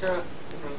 是，嗯